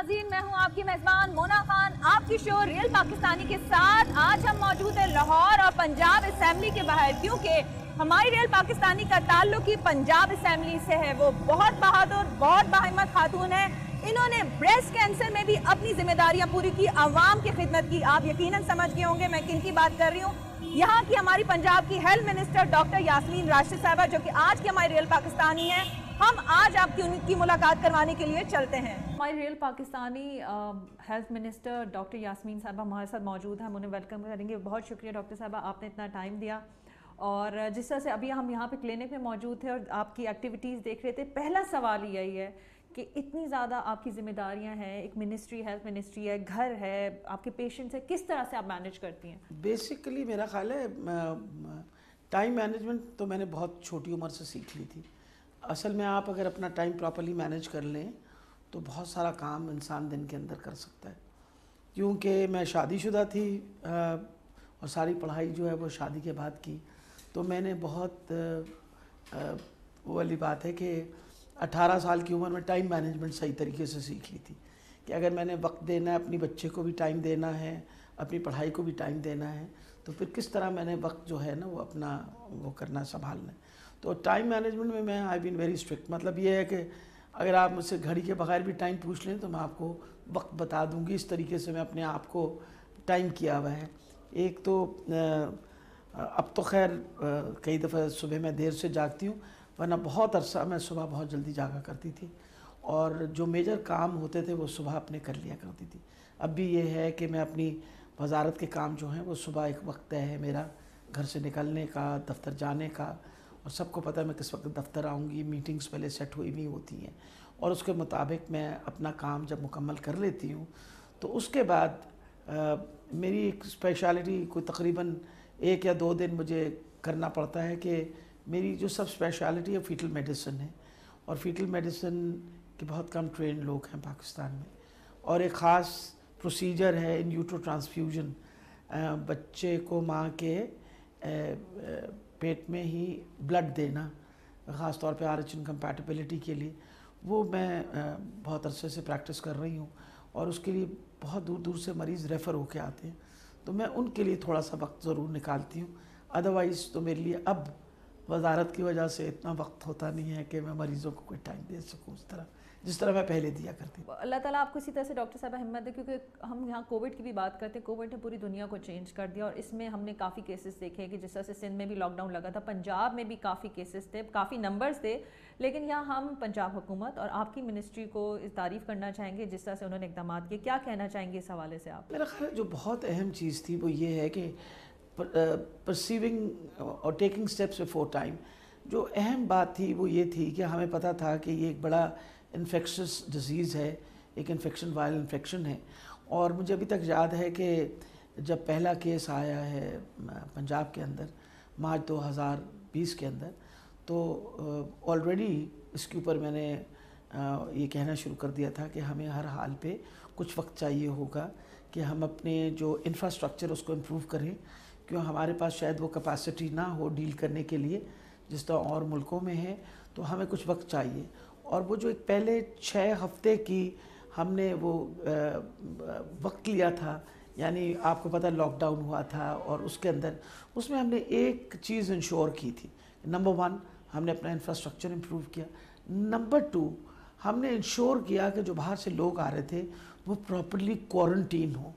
मैं हूँ आपकी मेजबान मोना खान। आपकी शो रियल पाकिस्तानी के साथ आज हम मौजूद हैं लाहौर और पंजाब असेंबली के बाहर, क्योंकि हमारी रियल पाकिस्तानी का ताल्लुक ही पंजाब असेंबली से है। वो बहुत बहादुर, बहुत बाहिमत खातून है। इन्होंने ब्रेस्ट कैंसर में भी अपनी जिम्मेदारियाँ पूरी की, आवाम की खिदमत की। आप यकीनन समझ गए होंगे मैं किन की बात कर रही हूँ। यहाँ की हमारी पंजाब की health minister doctor Yasmin Rashid साहबा, जो कि आज की हमारी रियल पाकिस्तानी है। हम आज आपकी उनकी मुलाकात करवाने के लिए चलते हैं। हमारी real Pakistani health minister doctor Yasmin साहबा हमारे साथ मौजूद हैं। हम उन्हें वेलकम करेंगे। बहुत शुक्रिया डॉक्टर साहबा आपने इतना टाइम दिया। और जिस तरह से अभी हम यहाँ पे क्लिनिक में मौजूद थे और आपकी एक्टिविटीज़ देख रहे थे पहला सवाल यही है कि इतनी ज़्यादा आपकी जिम्मेदारियाँ हैं। एक मिनिस्ट्री हेल्थ मिनिस्ट्री है घर है आपके पेशेंट्स है किस तरह से आप मैनेज करती हैं? बेसिकली मेरा ख्याल है टाइम मैनेजमेंट तो मैंने बहुत छोटी उम्र से सीख ली थी। असल में आप अगर अपना टाइम प्रॉपरली मैनेज कर लें तो बहुत सारा काम इंसान दिन के अंदर कर सकता है। क्योंकि मैं शादीशुदा थी और सारी पढ़ाई जो है वो शादी के बाद की तो मैंने बहुत वो वाली बात है कि 18 साल की उम्र में टाइम मैनेजमेंट सही तरीके से सीख ली थी कि अगर मैंने वक्त देना है, अपनी बच्चे को भी टाइम देना है, अपनी पढ़ाई को भी टाइम देना है तो फिर किस तरह मैंने वक्त जो है ना वो अपना वो करना, संभालना है। तो टाइम मैनेजमेंट में मैं आई बीन वेरी स्ट्रिक्ट मतलब ये है कि अगर आप मुझसे घड़ी के बगैर भी टाइम पूछ लें तो मैं आपको वक्त बता दूँगी। इस तरीके से मैं अपने आप को टाइम किया हुआ है। एक तो अब तो खैर कई दफ़ा सुबह मैं देर से जागती हूँ, वरना बहुत अरसा मैं सुबह बहुत जल्दी जागा करती थी। और जो मेजर काम होते थे, वो सुबह अपने कर लिया करती थी। अब भी ये है कि मैं अपनी वजारत के काम जो हैं, वो सुबह एक वक्त है मेरा, घर से निकलने का, दफ्तर जाने का और सबको पता है मैं किस वक्त दफ्तर आऊँगी मीटिंग्स पहले सेट हुई भी होती हैं। और उसके मुताबिक मैं अपना काम जब मुकम्मल कर लेती हूँ तो उसके बाद आ, मेरी एक स्पेशलिटी कोई तकरीबन एक या दो दिन मुझे करना पड़ता है कि मेरी जो सब स्पेशलिटी है फीटल मेडिसिन है। और फीटल मेडिसिन के बहुत कम ट्रेन लोग हैं पाकिस्तान में। और एक ख़ास प्रोसीजर है इन यूट्रो ट्रांसफ्यूजन बच्चे को माँ के पेट में ही ब्लड देना ख़ास तौर पे आर एच कंपैटिबिलिटी के लिए, वो मैं बहुत अरसे से प्रैक्टिस कर रही हूँ और उसके लिए बहुत दूर दूर से मरीज़ रेफ़र होके आते हैं। तो मैं उनके लिए थोड़ा सा वक्त ज़रूर निकालती हूँ। अदरवाइज़ तो मेरे लिए अब वजारत की वजह से इतना वक्त होता नहीं है कि मैं मरीज़ों को कोई टाइम दे सकूँ उस तरह। जिस तरह मैं पहले दिया करती अल्लाह ताला आपको इसी तरह से डॉक्टर साहब हिम्मत है क्योंकि हम यहाँ कोविड की भी बात करते हैं कोविड ने पूरी दुनिया को चेंज कर दिया और इसमें हमने काफ़ी केसेस देखे कि जिस तरह से सिंध में भी लॉकडाउन लगा था पंजाब में भी काफ़ी केसेस थे काफ़ी नंबर्स थे। लेकिन यहाँ हम पंजाब हुकूमत और आपकी मिनिस्ट्री को तारीफ़ करना चाहेंगे जिस तरह से उन्होंने इकदाम किए क्या कहना चाहेंगे इस हवाले से आप? मेरा ख्याल जो बहुत अहम चीज़ थी वो ये है कि परसीविंग और टेकिंग स्टेप्स बिफोर टाइम जो अहम बात थी वो ये थी कि हमें पता था कि ये एक बड़ा इन्फेक्शस डिज़ीज़ है, एक इन्फेक्शन वायरल इन्फेक्शन है। और मुझे अभी तक याद है कि जब पहला केस आया है पंजाब के अंदर, मार्च 2020 के अंदर तो ऑलरेडी इसके ऊपर मैंने ये कहना शुरू कर दिया था कि हमें हर हाल पे कुछ वक्त चाहिए होगा कि हम अपने जो इंफ्रास्ट्रक्चर उसको इम्प्रूव करें। क्यों हमारे पास शायद वो कैपेसिटी ना हो डील करने के लिए, जिस तरह और मुल्कों में है तो हमें कुछ वक्त चाहिए। और वो जो एक पहले छः हफ़्ते की हमने वो वक्त लिया था, यानी आपको पता लॉकडाउन हुआ था और उसके अंदर, उसमें हमने एक चीज़ इंश्योर की थी। नंबर वन हमने अपना इंफ्रास्ट्रक्चर इम्प्रूव किया। नंबर टू हमने इंश्योर किया कि जो बाहर से लोग आ रहे थे, वो प्रॉपरली क्वारंटीन हो,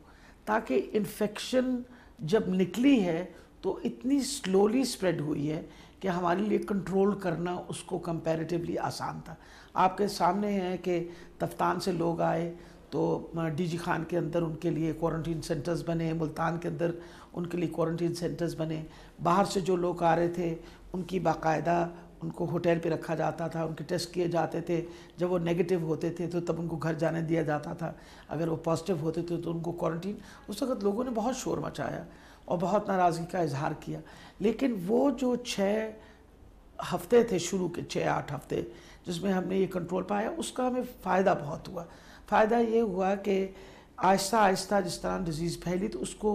ताकि इन्फेक्शन जब निकली है तो इतनी स्लोली स्प्रेड हुई है कि हमारे लिए कंट्रोल करना उसको कंपैरेटिवली आसान था। आपके सामने है कि तफ्तान से लोग आए तो डीजी खान के अंदर उनके लिए क्वारंटीन सेंटर्स बने, मुल्तान के अंदर उनके लिए क्वारंटीन सेंटर्स बने। बाहर से जो लोग आ रहे थे, उनकी बाकायदा उनको होटल पे रखा जाता था, उनके टेस्ट किए जाते थे। जब वो नेगेटिव होते थे तो तब उनको घर जाने दिया जाता था। अगर वो पॉजिटिव होते थे तो उनको क्वारंटीन उस वक्त लोगों ने बहुत शोर मचाया और बहुत नाराज़गी का इजहार किया। लेकिन वो जो छः हफ़्ते थे शुरू के छः आठ हफ़्ते, जिसमें हमने ये कंट्रोल पाया, उसका हमें फ़ायदा बहुत हुआ। फ़ायदा ये हुआ कि आहिस्ता आहिस्ता जिस तरह डिज़ीज़ फैली तो उसको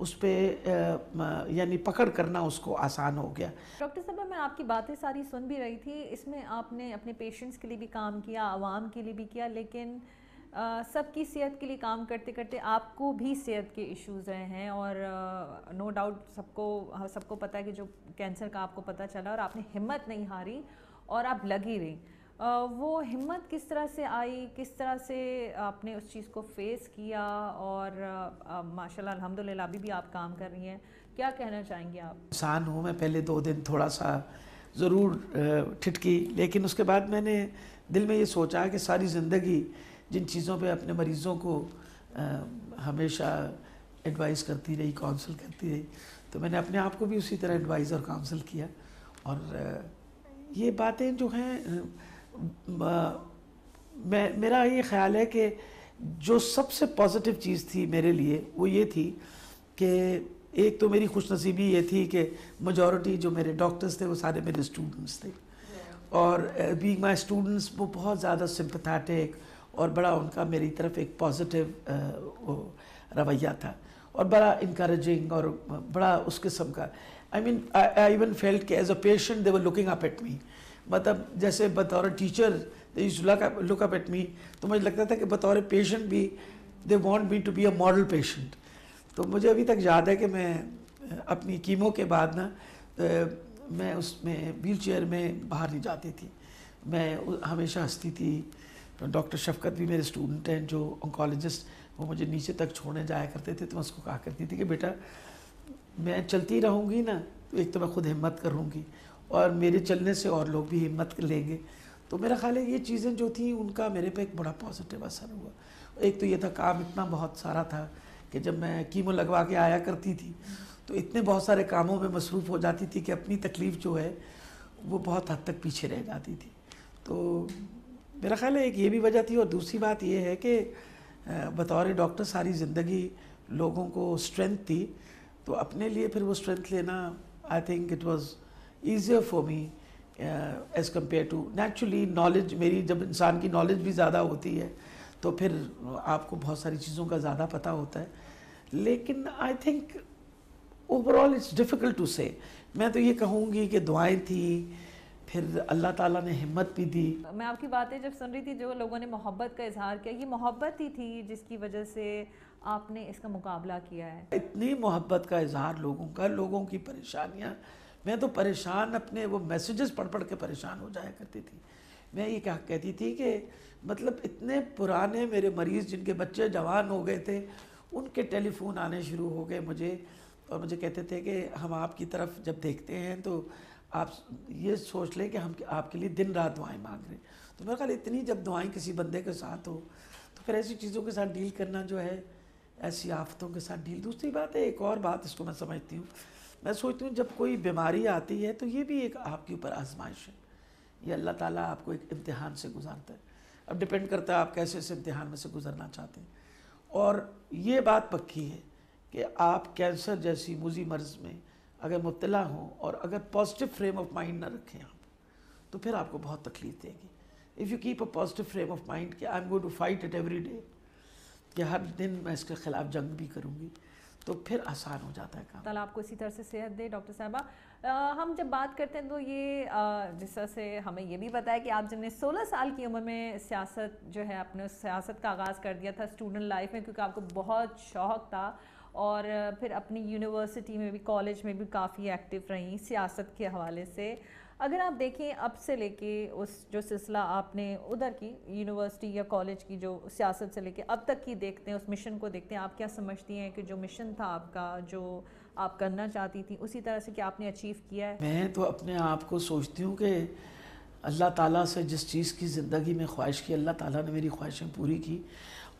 उस पर यानी पकड़ करना उसको आसान हो गया। डॉक्टर साहब, मैं आपकी बातें सारी सुन भी रही थी। इसमें आपने अपने पेशेंट्स के लिए भी काम किया, आवाम के लिए भी किया, लेकिन सबकी सेहत के लिए काम करते करते आपको भी सेहत के इश्यूज़ रहे हैं और नो डाउट सबको सबको पता है कि जो कैंसर का आपको पता चला और आपने हिम्मत नहीं हारी और आप लगी रही। वो हिम्मत किस तरह से आई, किस तरह से आपने उस चीज़ को फेस किया और माशाल्लाह, अल्हम्दुलिल्लाह, अभी भी आप काम कर रही हैं। क्या कहना चाहेंगे आप? इंसान हूँ मैं, पहले दो दिन थोड़ा सा ज़रूर ठिटकी लेकिन उसके बाद मैंने दिल में ये सोचा कि सारी ज़िंदगी जिन चीज़ों पे अपने मरीज़ों को हमेशा एडवाइस करती रही काउंसिल करती रही तो मैंने अपने आप को भी उसी तरह एडवाइस और काउंसिल किया। और ये बातें जो हैं मैं मेरा ये ख्याल है कि जो सबसे पॉजिटिव चीज़ थी मेरे लिए वो ये थी कि एक तो मेरी खुशनसीबी ये थी कि मेजॉरिटी जो मेरे डॉक्टर्स थे वो सारे मेरे स्टूडेंट्स थे। और बीइंग माय स्टूडेंट्स वो बहुत ज़्यादा सिंपथेटिक और बड़ा उनका मेरी तरफ़ एक पॉजिटिव रवैया था और बड़ा इंकरेजिंग और बड़ा उस किस्म का। I mean I even felt कि as a patient they were looking up at me मतलब जैसे बतौर teacher look up at me तो मुझे लगता था कि बतौर पेशेंट भी they want me to be a model patient तो मुझे अभी तक याद है कि मैं अपनी कीमो के बाद ना मैं उसमें व्हील चेयर में बाहर नहीं जाती थी। मैं हमेशा हंसती थी। डॉक्टर शफकत भी मेरे स्टूडेंट हैं जो ऑन्कोलॉजिस्ट वो मुझे नीचे तक छोड़ने जाया करते थे तो मैं उसको कहा करती थी कि बेटा, मैं चलती रहूँगी ना तो एक तो मैं खुद हिम्मत करूँगी और मेरे चलने से और लोग भी हिम्मत लेंगे। तो मेरा ख्याल है ये चीज़ें जो थी, उनका मेरे पे एक बड़ा पॉजिटिव असर हुआ। एक तो ये था काम इतना बहुत सारा था कि जब मैं कीमो लगवा के आया करती थी तो इतने बहुत सारे कामों में मसरूफ़ हो जाती थी कि अपनी तकलीफ़ जो है, वो बहुत हद तक पीछे रह जाती थी। तो मेरा ख्याल है एक ये भी वजह थी और दूसरी बात ये है कि बतौर डॉक्टर सारी ज़िंदगी लोगों को स्ट्रेंथ थी तो अपने लिए फिर वो स्ट्रेंथ लेना I think it was easier for me as compared to naturally knowledge मेरी जब इंसान की नॉलेज भी ज़्यादा होती है तो फिर आपको बहुत सारी चीज़ों का ज़्यादा पता होता है। लेकिन I think overall it's difficult to say मैं तो ये कहूँगी कि दुआएँ थी फिर अल्लाह ताला ने हिम्मत भी दी। मैं आपकी बातें जब सुन रही थी जो लोगों ने मोहब्बत का इजहार किया ये मोहब्बत ही थी जिसकी वजह से आपने इसका मुकाबला किया है। इतनी मोहब्बत का इजहार लोगों का लोगों की परेशानियाँ मैं तो परेशान अपने वो मैसेजेस पढ़ पढ़ के परेशान हो जाया करती थी। मैं ये क्या कहती थी कि मतलब इतने पुराने मेरे मरीज़ जिनके बच्चे जवान हो गए थे, उनके टेलीफोन आने शुरू हो गए मुझे और मुझे कहते थे कि हम आपकी तरफ़ जब देखते हैं तो आप ये सोच लें कि हम आपके लिए दिन रात दुआएँ मांग रहे हैं। तो मेरा ख्याल इतनी जब दुआएँ किसी बंदे के साथ हो तो फिर ऐसी चीज़ों के साथ डील करना जो है, ऐसी आफतों के साथ डील दूसरी बात है, एक और बात इसको मैं समझती हूँ। मैं सोचती हूँ, जब कोई बीमारी आती है तो ये भी एक आपके ऊपर आजमाइश है। ये अल्लाह ताला आपको एक इम्तिहान से गुजारता है। अब डिपेंड करता है आप कैसे इस इम्तिहान में से गुजरना चाहते हैं। और ये बात पक्की है कि आप कैंसर जैसी मुजी मर्ज में अगर मुबतला हों और अगर पॉजिटिव फ्रेम ऑफ़ माइंड ना रखें आप तो फिर आपको बहुत तकलीफ़ देगी। If you keep a positive frame of mind कि I am going to fight it every day कि हर दिन मैं इसके ख़िलाफ़ जंग भी करूँगी तो फिर आसान हो जाता है काम। आपको इसी तरह से सेहत दे, डॉक्टर साहबा। हम जब बात करते हैं तो ये जिस तरह से हमें ये भी बताया कि आप जिनने 16 साल की उम्र में सियासत जो है अपने सियासत का आगाज़ कर दिया था स्टूडेंट लाइफ में, क्योंकि आपको बहुत शौक़ था और फिर अपनी यूनिवर्सिटी में भी कॉलेज में भी काफ़ी एक्टिव रहीं सियासत के हवाले से। अगर आप देखें अब से लेके उस जो सिलसिला आपने उधर की यूनिवर्सिटी या कॉलेज की जो सियासत से लेके अब तक की देखते हैं, उस मिशन को देखते हैं, आप क्या समझती हैं कि जो मिशन था आपका, जो आप करना चाहती थी, उसी तरह से क्या आपने अचीव किया है? मैं तो अपने आप को सोचती हूँ कि अल्लाह ताला से जिस चीज़ की ज़िंदगी में ख्वाहिश की, अल्लाह ताला ने मेरी ख्वाहिशें पूरी की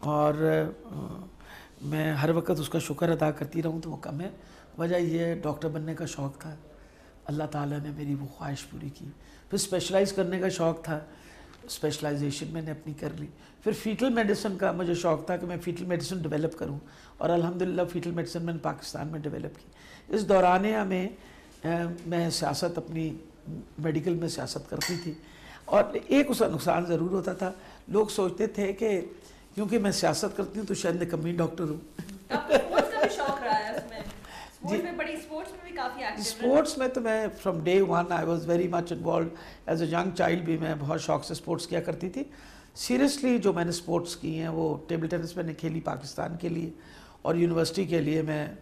और मैं हर वक्त उसका शुक्र अदा करती रहूँ तो वो कम है। वजह यह डॉक्टर बनने का शौक़ था। अल्लाह ताला ने मेरी वो ख्वाहिश पूरी की। फिर स्पेशलाइज करने का शौक़ था। स्पेशलाइजेशन मैंने अपनी कर ली। फिर फीटल मेडिसिन का मुझे शौक़ था कि मैं फ़ीटल मेडिसिन डेवलप करूँ। और अल्हम्दुलिल्लाह फ़ीटल मेडिसिन मैंने पाकिस्तान में डेवलप की। इस दौरान में मैं सियासत अपनी मेडिकल में सियासत करती थी। और एक उसका नुकसान ज़रूर होता था। लोग सोचते थे कि, क्योंकि मैं सियासत करती हूँ तो शायद कमी डॉक्टर हूँ। स्पोर्ट्स में तो मैं from day one I was very much involve as a young child भी मैं बहुत शौक से स्पोर्ट्स किया करती थी। सीरियसली जो मैंने स्पोर्ट्स की हैं वो टेबल टेनिस मैंने खेली पाकिस्तान के लिए और यूनिवर्सिटी के लिए मैं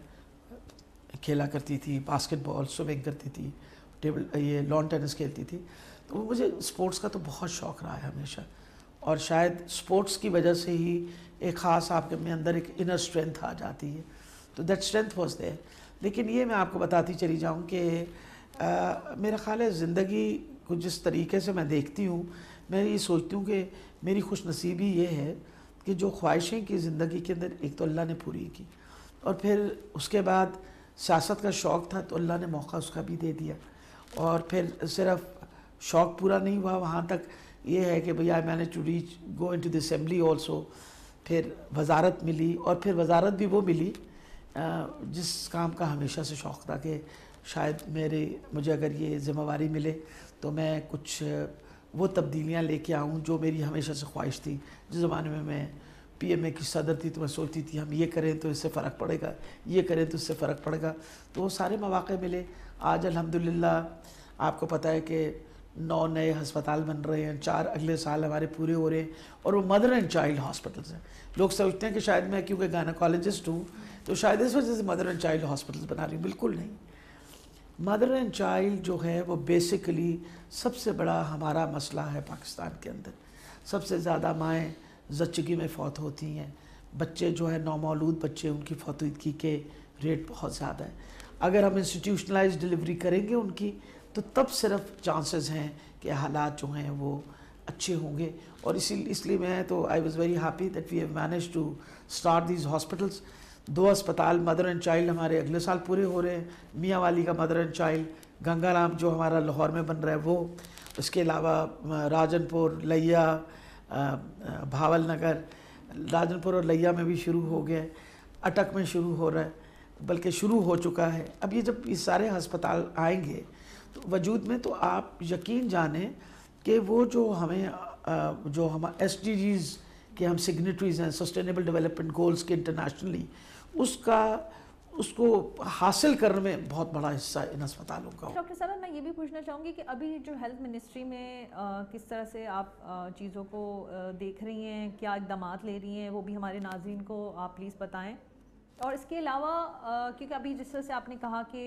खेला करती थी बास्केटबॉल स्विमिंग करती थी टेबल ये लॉन टेनिस खेलती थी। तो मुझे स्पोर्ट्स का तो बहुत शौक़ रहा है हमेशा। और शायद स्पोर्ट्स की वजह से ही एक ख़ास आपके में अंदर एक इनर स्ट्रेंथ आ जाती है। तो दैट स्ट्रेंथ वॉज़ देयर लेकिन ये मैं आपको बताती चली जाऊँ कि मेरा ख्याल है ज़िंदगी को जिस तरीके से मैं देखती हूँ, मैं ये सोचती हूँ कि मेरी खुश नसीबी ये है कि जो ख्वाहिशें की ज़िंदगी के अंदर एक तो अल्लाह ने पूरी की और फिर उसके बाद सियासत का शौक़ था तो अल्लाह ने मौका उसका भी दे दिया और फिर सिर्फ़ शौक़ पूरा नहीं हुआ, वहाँ तक ये है कि भैया मैंने to reach go in to the assembly also फिर वजारत मिली और फिर वजारत भी वो मिली जिस काम का हमेशा से शौक़ था कि शायद मेरे, मुझे अगर ये ज़िम्मेवारी मिले तो मैं कुछ वो तब्दीलियाँ लेके आऊँ जो मेरी हमेशा से ख्वाहिश थी। जिस ज़माने में मैं पी एम ए की सदर थी तो मैं सोचती थी, हम ये करें तो इससे फ़र्क पड़ेगा, ये करें तो इससे फ़र्क पड़ेगा। तो वो सारे मौाक़े मिले। आज अलहमदिल्ला आपको पता है कि नौ नए हस्पताल बन रहे हैं, चार अगले साल हमारे पूरे हो रहे हैं और वो मदर एंड चाइल्ड हॉस्पिटल्स हैं। लोग सोचते हैं कि शायद मैं क्योंकि गायनाकोलॉजिस्ट हूँ तो शायद इस वजह से मदर एंड चाइल्ड हॉस्पिटल्स बना रही हूँ। बिल्कुल नहीं। मदर एंड चाइल्ड जो है, वो बेसिकली सबसे बड़ा हमारा मसला है पाकिस्तान के अंदर। सबसे ज़्यादा माएँ जच्चगी में फौत होती हैं। बच्चे जो है, नौमौलूद बच्चे, उनकी फौतगी के रेट बहुत ज़्यादा है। अगर हम इंस्टीट्यूशनलाइज डिलीवरी करेंगे उनकी तो तब सिर्फ़ चांसेस हैं कि हालात जो हैं वो अच्छे होंगे। और इसी, इसलिए मैं तो I was very happy that we have manage to start these hospitals दो अस्पताल मदर एंड चाइल्ड हमारे अगले साल पूरे हो रहे हैं। मियाँ वाली का मदर एंड चाइल्ड गंगाराम जो हमारा लाहौर में बन रहा है वो। उसके अलावा राजनपुर, लैया भावल नगर, राजनपुर और लैया में भी शुरू हो गया अटक में शुरू हो रहा है, बल्कि शुरू हो चुका है। अब ये जब ये सारे अस्पताल आएँगे तो वजूद में तो आप यकीन जाने कि वो जो हमें आ, जो हम एस के हम सिग्नेटरीज हैं सस्टेनेबल डेवलपमेंट गोल्स के इंटरनेशनली उसका उसको हासिल करने में बहुत बड़ा हिस्सा इन अस्पतालों का डॉक्टर साहब मैं ये भी पूछना चाहूँगी कि अभी जो हेल्थ मिनिस्ट्री में आ, किस तरह से आप चीज़ों को आ, देख रही हैं क्या इकदाम ले रही हैं वो भी हमारे नाजरन को आप प्लीज़ बताएँ। और इसके अलावा क्योंकि अभी जिस तरह से आपने कहा कि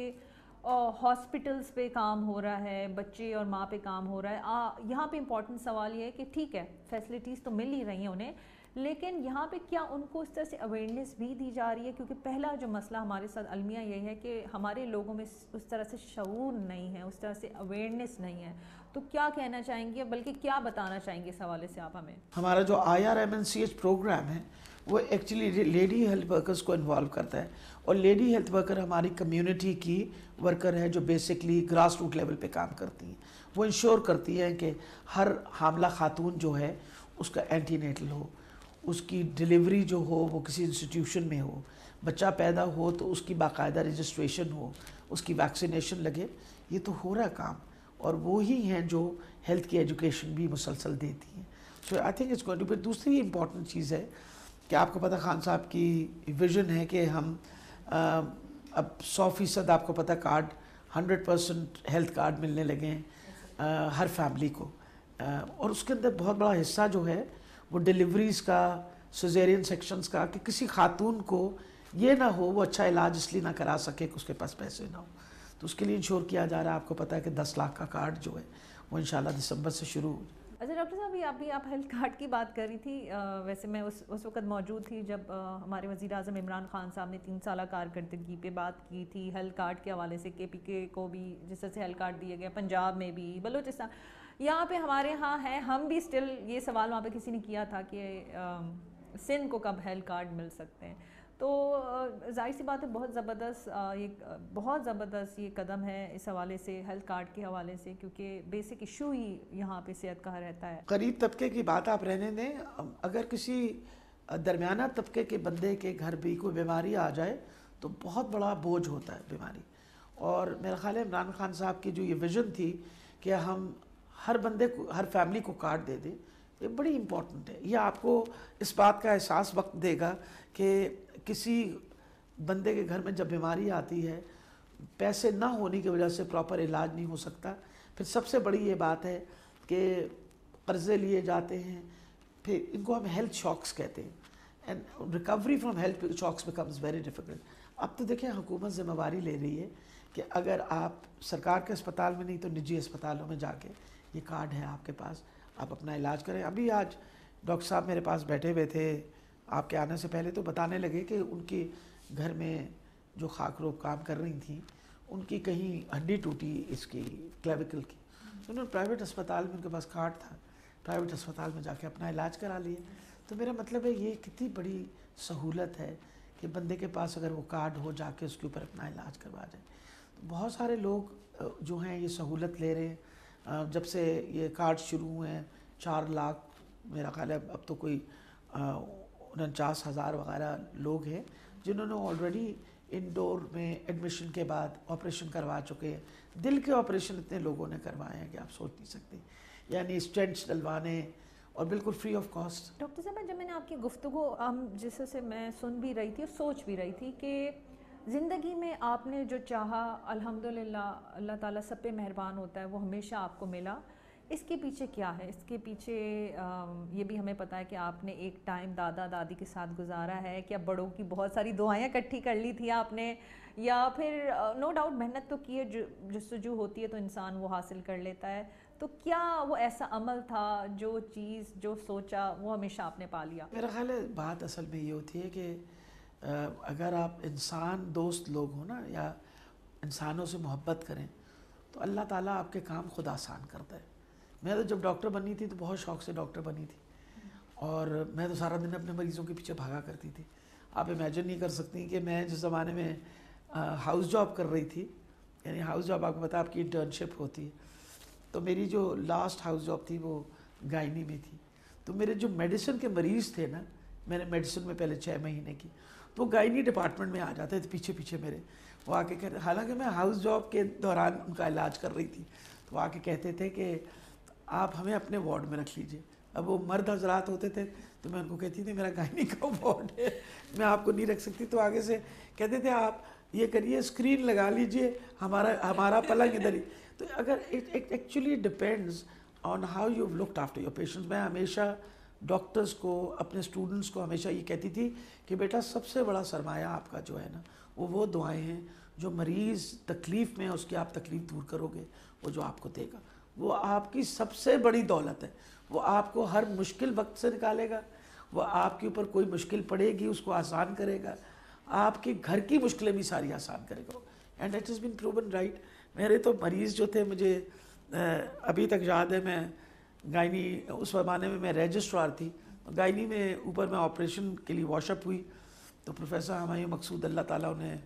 हॉस्पिटल्स पे काम हो रहा है, बच्चे और माँ पे काम हो रहा है। यहाँ पे इंपॉर्टेंट सवाल ये है कि ठीक है फैसिलिटीज़ तो मिल ही रही हैं उन्हें, लेकिन यहाँ पे क्या उनको इस तरह से अवेयरनेस भी दी जा रही है? क्योंकि पहला जो मसला हमारे साथ अलमिया ये है कि हमारे लोगों में उस तरह से शूर नहीं है, उस तरह से अवेयरनेस नहीं है। तो क्या कहना चाहेंगे बल्कि क्या बताना चाहेंगे इस हवाले से आप हमें? हमारा जो I R M N C H program है वो एक्चुअली लेडी हेल्थ वर्कर्स को इन्वॉल्व करता है। और लेडी हेल्थ वर्कर हमारी कम्युनिटी की वर्कर है जो बेसिकली ग्रास रूट लेवल पे काम करती हैं। वो इंश्योर करती हैं कि हर हामला खातून जो है, उसका एंटीनेटल हो, उसकी डिलीवरी जो हो, वो किसी इंस्टीट्यूशन में हो। बच्चा पैदा हो तो उसकी बाकायदा रजिस्ट्रेशन हो, उसकी वैक्सीनेशन लगे। ये तो हो रहा काम। और वो ही हैं जो हेल्थ की एजुकेशन भी मुसलसल देती हैं। So I think it's going to be दूसरी इंपॉर्टेंट चीज़ है कि आपको पता खान साहब की विज़न है कि हम आ, अब सौ फ़ीसद आपको पता card hundred percent health card मिलने लगे हैं हर फैमिली को। आ, और उसके अंदर बहुत बड़ा हिस्सा जो है वो डिलीवरीज़ का सजेरियन सेक्शंस का कि किसी खातून को ये ना हो वो अच्छा इलाज इसलिए ना करा सके कि उसके पास पैसे ना हो। तो उसके लिए इंश्योर किया जा रहा है आपको पता है कि दस लाख का कार्ड जो है वो इन दिसंबर से शुरू अच्छा डॉक्टर साहब अभी अभी आप हेल्थ कार्ड की बात कर रही थी आ, वैसे मैं उस उस वक्त मौजूद थी जब आ, हमारे वज़ी अजम इमरान खान साहब ने तीन साल कारकर्दगी पे बात की थी हेल्थ कार्ड के हवाले से के पी के को भी जिस तरह से हेल्थ कार्ड दिया गया पंजाब में भी बलोचिस्तान। यहाँ पे हमारे यहाँ है हम भी स्टिल ये सवाल वहाँ पे किसी ने किया था कि सिंध को कब हेल्थ कार्ड मिल सकते हैं? तो ज़ाहिर सी बात है, बहुत ज़बरदस्त ये बहुत ज़बरदस्त ये कदम है इस हवाले से, हेल्थ कार्ड के हवाले से, क्योंकि बेसिक इशू ही यहाँ पे सेहत का रहता है। गरीब तबके की बात आप रहने दें, अगर किसी दरमियाना तबके के बंदे के घर भी कोई बीमारी आ जाए तो बहुत बड़ा बोझ होता है बीमारी। और मेरा ख्याल है, इमरान खान साहब की जो ये विज़न थी कि हम हर बंदे को, हर फैमिली को कार्ड दे दें ये बड़ी इंपॉर्टेंट है। ये आपको इस बात का एहसास वक्त देगा कि किसी बंदे के घर में जब बीमारी आती है, पैसे ना होने की वजह से प्रॉपर इलाज नहीं हो सकता। फिर सबसे बड़ी ये बात है कि कर्ज़े लिए जाते हैं, फिर इनको हम हेल्थ शॉक्स कहते हैं। And recovery from health shocks becomes very difficult अब तो देखिए, हुकूमत जिम्मेवारी ले रही है कि अगर आप सरकार के अस्पताल में नहीं तो निजी अस्पतालों में जाके ये कार्ड है आपके पास। आप अपना इलाज करें। अभी आज डॉक्टर साहब मेरे पास बैठे हुए थे। आपके आने से पहले तो बताने लगे कि उनके घर में जो खाक रोग काम कर रही थी, उनकी कहीं हड्डी टूटी इसकी क्लेविकल की। तो उन्होंने प्राइवेट अस्पताल में उनके पास कार्ड था। प्राइवेट अस्पताल में जाके अपना इलाज करा लिए। तो मेरा मतलब है ये कितनी बड़ी सहूलत है कि बंदे के पास अगर वो कार्ड हो, जाके उसके ऊपर अपना इलाज करवा जाए। तो बहुत सारे लोग जो हैं ये सहूलत ले रहे हैं। जब से ये कार्ड शुरू हुए हैं, चार लाख, मेरा ख्याल है, अब तो कोई उनचास हज़ार वगैरह लोग हैं, जिन्होंने ऑलरेडी इंडोर में एडमिशन के बाद ऑपरेशन करवा चुके हैं। दिल के ऑपरेशन इतने लोगों ने करवाए हैं कि आप सोच नहीं सकते। यानी स्टेंट्स डलवाने और बिल्कुल फ्री ऑफ़ कॉस्ट डॉक्टर साहब, जब मैंने आपकी गुफ्तु हम जिससे मैं सुन भी रही थी और सोच भी रही थी कि ज़िंदगी में आपने जो चाहा, अल्हम्दुलिल्लाह, अल्लाह ताला सब पे मेहरबान होता है, वो हमेशा आपको मिला। इसके पीछे क्या है? इसके पीछे ये भी हमें पता है कि आपने एक टाइम दादा दादी के साथ गुजारा है क्या बड़ों की बहुत सारी दुआएँ इकट्ठी कर ली थी आपने, या फिर नो डाउट मेहनत तो की है जस्तजू होती है तो इंसान वो हासिल कर लेता है। तो क्या वो ऐसा अमल था, जो चीज़, जो सोचा, वो हमेशा आपने पा लिया? मेरा ख्याल बात असल में ये होती है कि अगर आप इंसान, दोस्त लोग हो ना, या इंसानों से मोहब्बत करें तो अल्लाह ताला आपके काम खुद आसान करता है। मैं तो जब डॉक्टर बनी थी तो बहुत शौक से डॉक्टर बनी थी। और मैं तो सारा दिन अपने मरीज़ों के पीछे भागा करती थी। आप इमेजिन नहीं कर सकती कि मैं जिस ज़माने में हाउस जॉब कर रही थी, यानी हाउस जॉब आपको पता आपकी इंटर्नशिप होती है। तो मेरी जो लास्ट हाउस जॉब थी, वो गायनी में थी। तो मेरे जो मेडिसिन के मरीज़ थे ना, मैंने मेडिसिन में पहले छः महीने की तो गायनी डिपार्टमेंट में आ जाते थे पीछे पीछे मेरे। वो आके कह हालाँकि मैं हाउस जॉब के दौरान उनका इलाज कर रही थी। तो आके कहते थे कि आप हमें अपने वार्ड में रख लीजिए। अब वो मर्द हजरात होते थे तो मैं उनको कहती थी मेरा गायनी का वार्ड है। मैं आपको नहीं रख सकती। तो आगे से कहते थे, आप ये करिए स्क्रीन लगा लीजिए, हमारा हमारा पलंग इधर ही। तो अगर it actually depends on how you looked after your patients मैं हमेशा डॉक्टर्स को, अपने स्टूडेंट्स को हमेशा ये कहती थी कि बेटा सबसे बड़ा सरमाया आपका जो है ना, वो वो दुआएँ हैं जो मरीज़ तकलीफ़ में है, उसकी आप तकलीफ़ दूर करोगे, वो जो आपको देगा। वो आपकी सबसे बड़ी दौलत है। वो आपको हर मुश्किल वक्त से निकालेगा। वो आपके ऊपर कोई मुश्किल पड़ेगी, उसको आसान करेगा। आपके घर की मुश्किलें भी सारी आसान करेगा। And it is been proven right मेरे तो मरीज़ जो थे, मुझे अभी तक याद है, मैं गायनी, उस ज़माने में मैं रजिस्ट्रार थी गायनी में ऊपर मैं ऑपरेशन के लिए वॉशअप हुई। तो प्रोफेसर हमारे मकसूद, अल्लाह ताला उन्हें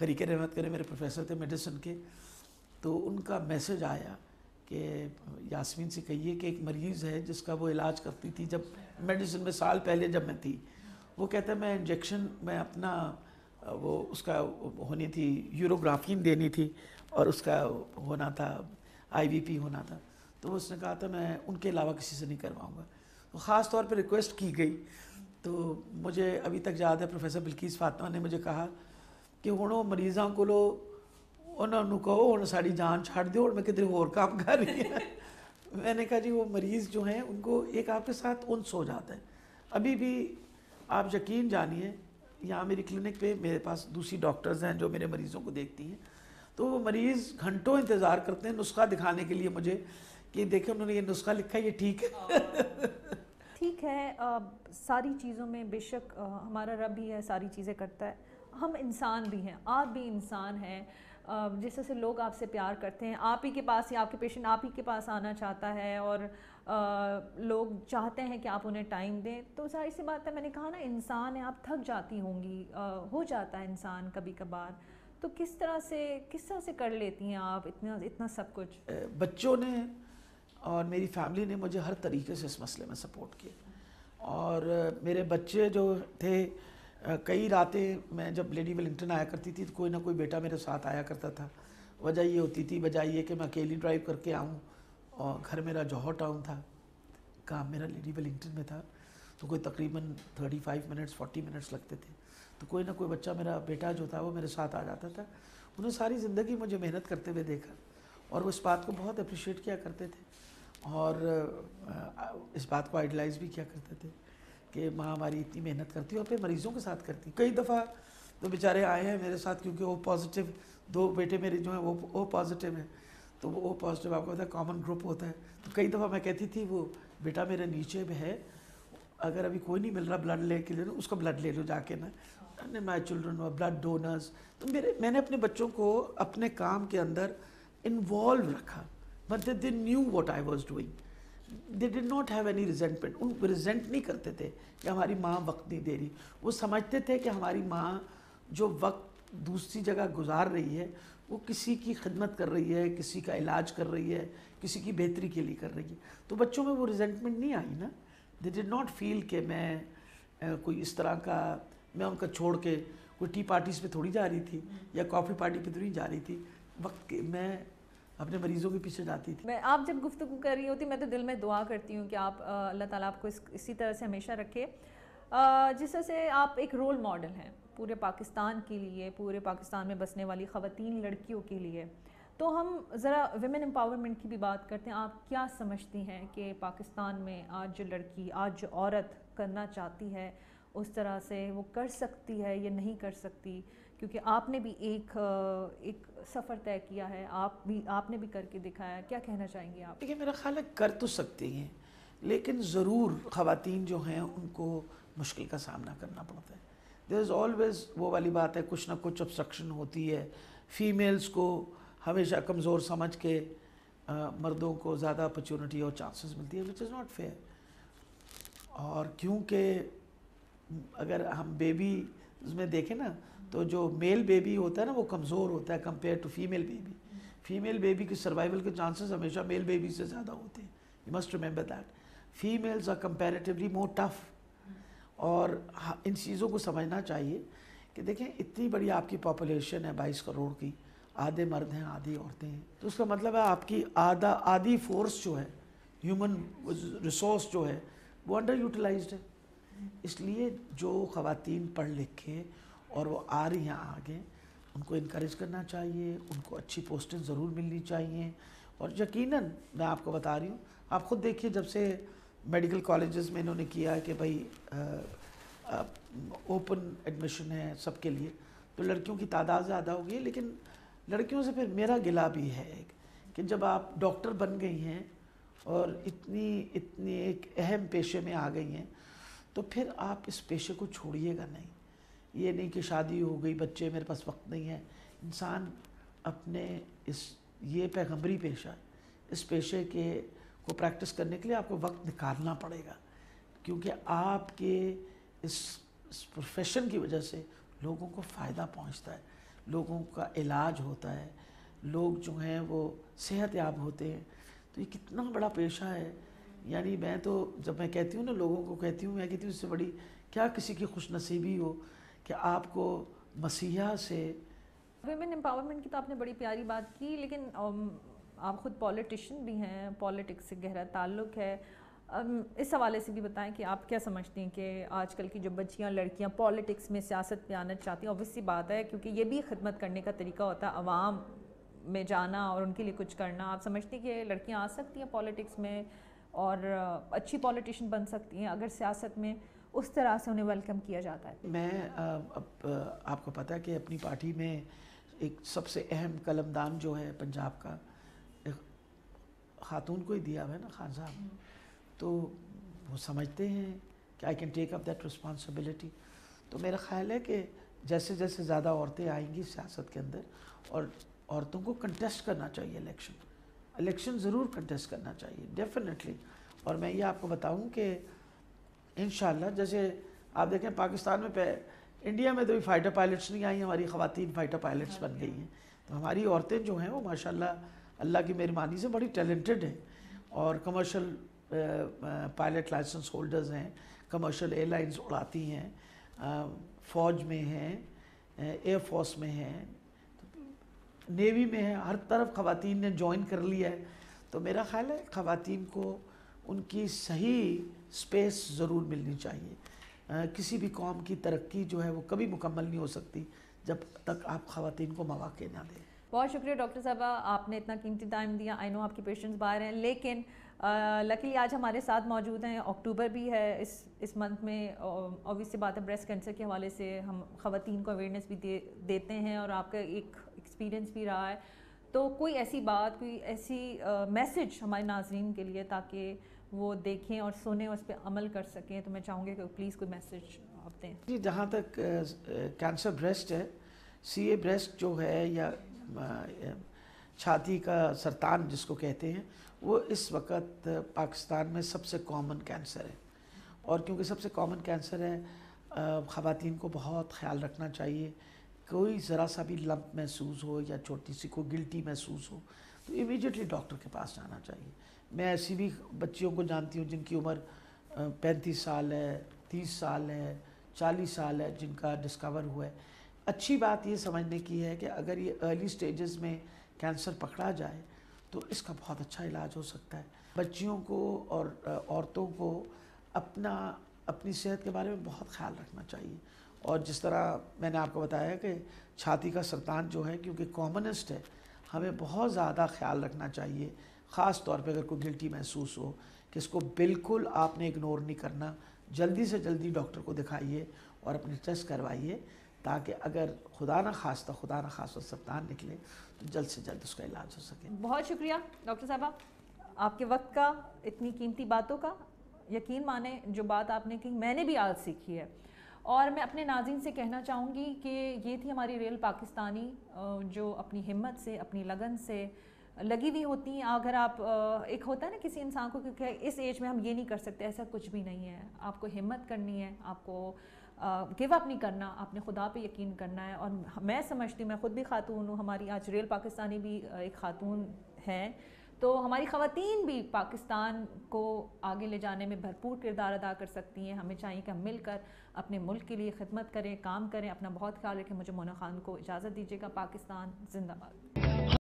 गरीक रहमत करे, मेरे प्रोफेसर थे मेडिसिन के। तो उनका मैसेज आया कि यास्मीन से कहिए कि एक मरीज़ है जिसका वो इलाज करती थी जब मेडिसिन में साल पहले जब मैं थी। वो कहता मैं इंजेक्शन मैं अपना, वो उसका होनी थी यूरोग्राफीन देनी थी और उसका होना था आईवीपी होना था। तो उसने कहा था, मैं उनके अलावा किसी से नहीं करवाऊँगा. तो ख़ास तौर पर रिक्वेस्ट की गई। तो मुझे अभी तक याद है प्रोफेसर बिल्किस फातमा ने मुझे कहा कि हूँ मरीज़ों को लो उन्होंने कहो हूँ साड़ी जान छड़ दो और मैं कितने और काम कर रही है? मैंने कहा, जी, वो मरीज़ जो हैं, उनको एक आपके साथ उनस हो जाता है। अभी भी आप यकीन जानिए, यहाँ मेरी क्लिनिक पे मेरे पास दूसरी डॉक्टर्स हैं जो मेरे मरीज़ों को देखती हैं। तो वो मरीज़ घंटों इंतज़ार करते हैं नुस्खा दिखाने के लिए मुझे। कि देखे उन्होंने ये नुस्खा लिखा है ये ठीक है? ठीक है आ, सारी चीज़ों में बेशक हमारा रब ही है सारी चीज़ें करता है। हम इंसान भी हैं आप भी इंसान हैं। जिस तरह से लोग आपसे प्यार करते हैं आप ही के पास या आपके पेशेंट आप ही के पास आना चाहता है और आ, लोग चाहते हैं कि आप उन्हें टाइम दें तो ज़ाहिर सी बात है मैंने कहा ना इंसान है आप थक जाती होंगी हो जाता है इंसान कभी कभार तो किस तरह से किस तरह से कर लेती हैं आप इतना इतना सब कुछ? बच्चों ने और मेरी फैमिली ने मुझे हर तरीके से इस मसले में सपोर्ट किया। और मेरे बच्चे जो थे कई रातें मैं जब लेडी वेलिंगटन आया करती थी तो कोई ना कोई बेटा मेरे साथ आया करता था। वजह ये होती थी, वजह ये कि मैं अकेली ड्राइव करके आऊँ और घर मेरा जौहर टाउन था, काम मेरा लेडी वेलिंगटन में था तो कोई तकरीबन thirty five minutes forty minutes लगते थे। तो कोई ना कोई बच्चा मेरा, बेटा जो था, वो मेरे साथ आ जाता था। उन्हें सारी ज़िंदगी मुझे मेहनत करते हुए देखा और वो इस बात को बहुत अप्रिशिएट किया करते थे। और इस बात को आइडलाइज भी किया करते थे कि माँ हमारी इतनी मेहनत करती है और अपने मरीजों के साथ करती कई दफ़ा तो बेचारे आए हैं मेरे साथ क्योंकि वो पॉजिटिव दो बेटे मेरे जो हैं वो वो पॉजिटिव हैं। तो वो पॉजिटिव आपको पता है कॉमन ग्रुप होता है। तो कई दफ़ा मैं कहती थी, वो बेटा मेरे नीचे में है, अगर अभी कोई नहीं मिल रहा ब्लड ले के लिए उसका ब्लड ले लो जाके ना। माई चिल्ड्रन ब्लड डोनर्स तो मेरे, मैंने अपने बच्चों को अपने काम के अंदर इन्वॉल्व रखा। But they they knew what I was doing they did not have any resentment उन रिजेंट नहीं करते थे कि हमारी माँ वक्त नहीं दे रही। वो समझते थे कि हमारी माँ जो वक्त दूसरी जगह गुजार रही है, वो किसी की खिदमत कर रही है, किसी का इलाज कर रही है, किसी की बेहतरी के लिए कर रही है। तो बच्चों में वो रिजेंटमेंट नहीं आई ना। दे डिड नॉट फील कि मैं कोई इस तरह का, मैं उनका छोड़ के कोई टी पार्टीज़ पे थोड़ी जा रही थी या कॉफ़ी पार्टी पे थोड़ी जा रही थी। वक्त के, मैं अपने मरीजों के पीछे जाती थी। मैं आप जब गुफ्तु कर रही होती मैं तो दिल में दुआ करती हूँ कि आप अल्लाह ताला आपको इस, इसी तरह से हमेशा रखे। जिस तरह से आप एक रोल मॉडल हैं पूरे पाकिस्तान के लिए पूरे पाकिस्तान में बसने वाली ख़वातीन लड़कियों के लिए। तो हम ज़रा विमेन एम्पावरमेंट की भी बात करते हैं। आप क्या समझती हैं कि पाकिस्तान में आज जो लड़की आज जो औरत करना चाहती है उस तरह से वो कर सकती है या नहीं कर सकती क्योंकि आपने भी एक एक सफ़र तय किया है आप भी आपने भी करके दिखाया क्या कहना चाहेंगे आप? देखिए मेरा ख्याल है कर तो सकती हैं लेकिन ज़रूर ख़वातीन जो हैं उनको मुश्किल का सामना करना पड़ता है। देर इज़ ऑलवेज़ वो वाली बात है कुछ ना कुछ ऑब्स्ट्रक्शन होती है। फीमेल्स को हमेशा कमज़ोर समझ के अ, मर्दों को ज़्यादा अपॉर्चुनिटी और चांसेस मिलती है विच इज़ नॉट फेयर और क्योंकि अगर हम बेबी में देखें ना तो जो मेल बेबी होता है ना, वो कमज़ोर होता है compare to female baby female baby की सर्वाइवल के चांसेस हमेशा मेल बेबी से ज़्यादा होते हैं. You must remember that females are comparatively more tough और इन चीज़ों को समझना चाहिए कि देखें, इतनी बड़ी आपकी पॉपुलेशन है बाईस करोड़ की. आधे मर्द हैं, आधी औरतें हैं. तो उसका मतलब है आपकी आधा, आधी फोर्स जो है ह्यूमन रिसोर्स जो है, वो अंडर यूटिलाइज है. इसलिए जो ख़वातीन पढ़ लिख के और वो आ रही हैं आगे, उनको इनक्रेज करना चाहिए, उनको अच्छी पोस्टें ज़रूर मिलनी चाहिए। और यकीनन, मैं आपको बता रही हूँ, आप खुद देखिए जब से मेडिकल कॉलेजेस में इन्होंने किया है कि भाई ओपन एडमिशन है सबके लिए तो लड़कियों की तादाद ज़्यादा होगी लेकिन लड़कियों से फिर मेरा गिला भी है कि जब आप डॉक्टर बन गई हैं और इतनी इतनी एक अहम पेशे में आ गई हैं तो फिर आप इस पेशे को छोड़िएगा नहीं। ये नहीं कि शादी हो गई, बच्चे मेरे पास वक्त नहीं है। इंसान अपने इस, ये पैगम्बरी पेशा इस पेशे के, को प्रैक्टिस करने के लिए आपको वक्त निकालना पड़ेगा। क्योंकि आपके इस इस प्रोफेशन की वजह से लोगों को फ़ायदा पहुँचता है। लोगों का इलाज होता है। लोग जो हैं वो सेहत याब होते हैं। तो ये कितना बड़ा पेशा है। यानी मैं तो जब मैं कहती हूँ ना, लोगों को कहती हूँ, मैं कहती हूँ, इससे बड़ी क्या किसी की खुश नसीबी हो कि आपको मसीहा से वुमेन एम्पावरमेंट की तो आपने बड़ी प्यारी बात की, लेकिन आप खुद पॉलिटिशियन भी हैं पॉलिटिक्स से गहरा ताल्लुक है। इस हवाले से भी बताएँ कि आप क्या समझती हैं कि आजकल की जो बच्चियाँ, लड़कियाँ पॉलिटिक्स में सियासत में आना चाहती हैं ऑब्वियसली बात है, क्योंकि ये भी खिदमत करने का तरीका होता है, आवाम में जाना और उनके लिए कुछ करना। आप समझती हैं कि लड़कियाँ आ सकती हैं पॉलिटिक्स में और अच्छी पॉलिटिशियन बन सकती हैं अगर सियासत में उस तरह से उन्हें वेलकम किया जाता है। मैं अ, अब आपको पता है कि अपनी पार्टी में एक सबसे अहम कलमदान जो है पंजाब का एक खातून को ही दिया है ना खान साहब। तो वो समझते हैं कि I can take up that responsibility तो मेरा ख्याल है कि जैसे जैसे ज़्यादा औरतें आएँगी सियासत के अंदर और औरतों को कंटेस्ट करना चाहिए इलेक्शन इलेक्शन ज़रूर कंटेस्ट करना चाहिए डेफिनेटली और मैं ये आपको बताऊँ कि इन जैसे आप देखें पाकिस्तान में पे, इंडिया में तो भी फाइटर पायलट्स नहीं आई हमारी ख़वातीन फाइटर पायलट्स बन गई हैं। तो हमारी औरतें जो हैं वो माशाल्लाह अल्लाह की मेहरबानी से बड़ी टैलेंटेड हैं और कमर्शियल पायलट लाइसेंस होल्डर्स हैं कमर्शियल एयरलाइंस उड़ाती हैं फ़ौज में हैं एयरफोर्स में हैं नेवी में है हर तरफ़ ख़वातीन ने ज्वाइन कर लिया है। तो मेरा ख्याल है ख़वातीन को उनकी सही स्पेस ज़रूर मिलनी चाहिए। आ, किसी भी कौम की तरक्की जो है वो कभी मुकम्मल नहीं हो सकती जब तक आप ख़वातीन को मौाक़े ना दें। बहुत शुक्रिया, डॉक्टर साहबा। आपने इतना कीमती टाइम दिया। आई नो आपके पेशेंट्स बाहर हैं, लेकिन लकीली आज हमारे साथ मौजूद हैं। अक्टूबर भी है इस इस मंथ में। ऑब्वियसली बात है ब्रेस्ट कैंसर के हवाले से। हम ख़वान को अवेयरनेस भी दे, देते हैं और आपका एक एक्सपीरियंस भी रहा है। तो कोई ऐसी बात, कोई ऐसी मैसेज हमारे नाजरन के लिए ताकि वो देखें और सुने उस पर अमल कर सकें तो मैं चाहूँगी कि प्लीज़ कोई मैसेज आप दें। जी, जहाँ तक कैंसर ब्रेस्ट है सी ए ब्रेस्ट जो है या छाती का सरतान जिसको कहते हैं, वो इस वक्त पाकिस्तान में सबसे कॉमन कैंसर है। और क्योंकि सबसे कॉमन कैंसर है ख़वान को बहुत ख्याल रखना चाहिए। कोई ज़रा सा भी लंप महसूस हो या छोटी सी कोई गिल्टी महसूस हो तो इमीडिएटली डॉक्टर के पास जाना चाहिए। मैं ऐसी भी बच्चियों को जानती हूँ जिनकी उम्र पैंतीस साल है, तीस साल है, चालीस साल है, जिनका डिस्कवर हुआ है। अच्छी बात ये समझने की है कि अगर ये अर्ली स्टेजेस में कैंसर पकड़ा जाए तो इसका बहुत अच्छा इलाज हो सकता है। बच्चियों को और औरतों को अपना, अपनी सेहत के बारे में बहुत ख्याल रखना चाहिए। और जिस तरह मैंने आपको बताया कि छाती का सरतान जो है, क्योंकि कॉमनेस्ट है, हमें बहुत ज़्यादा ख्याल रखना चाहिए, ख़ास तौर पे अगर कोई गिल्टी महसूस हो, कि इसको बिल्कुल आपने इग्नोर नहीं करना। जल्दी से जल्दी डॉक्टर को दिखाइए और अपने टेस्ट करवाइए। ताकि अगर खुदा न खास्ता, खुदा न खास्ता सरतान निकले तो जल्द से जल्द उसका इलाज हो सके। बहुत शुक्रिया, डॉक्टर साहबा। आपके वक्त का, इतनी कीमती बातों का यकीन माने जो बात आपने की, मैंने भी आज सीखी है। और मैं अपने नाजिन से कहना चाहूँगी कि ये थी हमारी रेल पाकिस्तानी जो अपनी हिम्मत से, अपनी लगन से लगी हुई होती हैं। अगर आप एक होता है ना किसी इंसान को क्योंकि इस एज में हम ये नहीं कर सकते, ऐसा कुछ भी नहीं है। आपको हिम्मत करनी है, आपको गिव अप नहीं करना, आपने खुदा पे यकीन करना है। और मैं समझती हूँ, मैं ख़ुद भी खातून हूँ, हमारी आज रेल पाकिस्तानी भी एक खातून हैं। तो हमारी ख़वातीन भी पाकिस्तान को आगे ले जाने में भरपूर किरदार अदा कर सकती हैं। हमें चाहिए कि हम मिलकर अपने मुल्क के लिए खिदमत करें, काम करें। अपना बहुत ख्याल रखें। मुझे मोना खान को इजाज़त दीजिएगा, पाकिस्तान जिंदाबाद।